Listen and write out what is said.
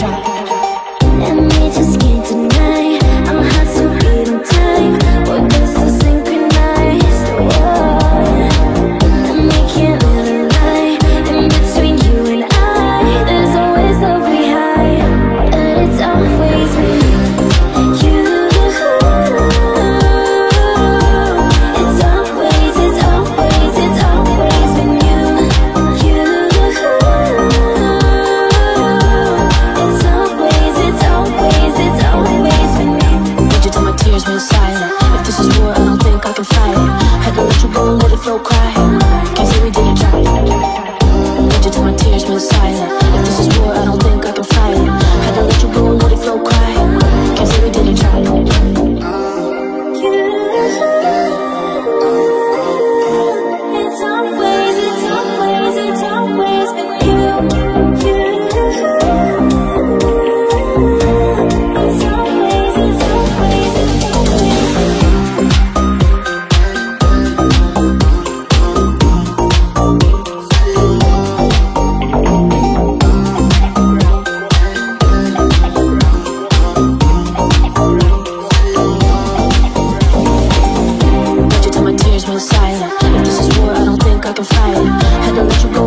Jack. judgment silent. If this is war, I don't think I can cocking fire. Had to let you go.